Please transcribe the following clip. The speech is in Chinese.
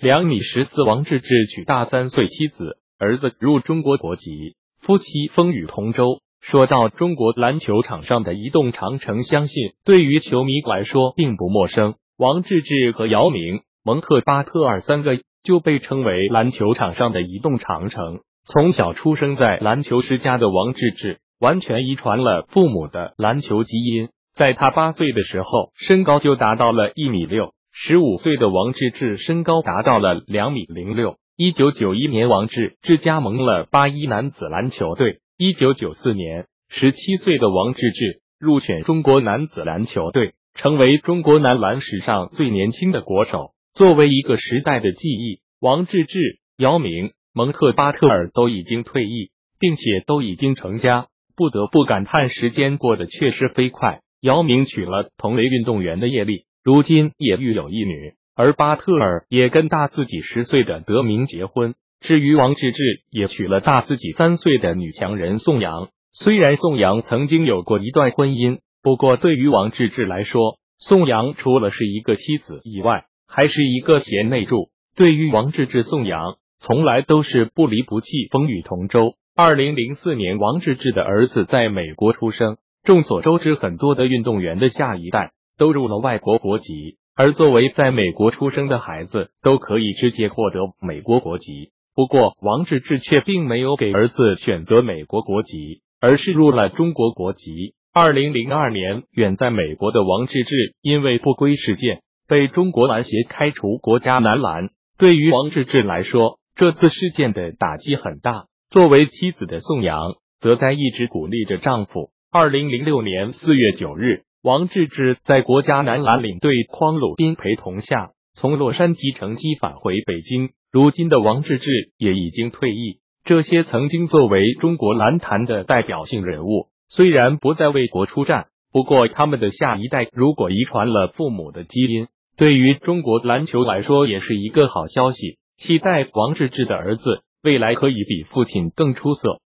两米十四，王治郅娶大三岁妻子，儿子入中国国籍，夫妻风雨同舟。说到中国篮球场上的移动长城，相信对于球迷来说并不陌生。王治郅和姚明、蒙克巴特尔三个就被称为篮球场上的移动长城。从小出生在篮球世家的王治郅，完全遗传了父母的篮球基因。在他八岁的时候，身高就达到了一米六。十五岁的王治郅身高达到了两米零六。一九九一年，王治郅加盟了八一男子篮球队。一九九四年，十七岁的王治郅入选中国男子篮球队，成为中国男篮史上最年轻的国手。作为一个时代的记忆，王治郅、姚明、蒙克巴特尔都已经退役，并且都已经成家。不得不感叹，时间过得确实飞快。姚明娶了同为运动员的叶丽，如今也育有一女，而巴特尔也跟大自己十岁的德明结婚。至于王治郅，也娶了大自己三岁的女强人宋阳。虽然宋阳曾经有过一段婚姻，不过对于王治郅来说，宋阳除了是一个妻子以外，还是一个贤内助。对于王治郅，宋阳从来都是不离不弃，风雨同舟。二零零四年，王治郅的儿子在美国出生。众所周知，很多的运动员的下一代都入了外国国籍，而作为在美国出生的孩子，都可以直接获得美国国籍。不过，王治郅却并没有给儿子选择美国国籍，而是入了中国国籍。二零零二年，远在美国的王治郅因为不归事件被中国篮协开除国家男篮。对于王治郅来说，这次事件的打击很大。作为妻子的宋阳，则在一直鼓励着丈夫。二零零六年四月九日，王治郅在国家男篮领队匡鲁斌陪同下，从洛杉矶乘机返回北京。如今的王治郅也已经退役，这些曾经作为中国篮坛的代表性人物，虽然不再为国出战，不过他们的下一代如果遗传了父母的基因，对于中国篮球来说也是一个好消息。期待王治郅的儿子未来可以比父亲更出色。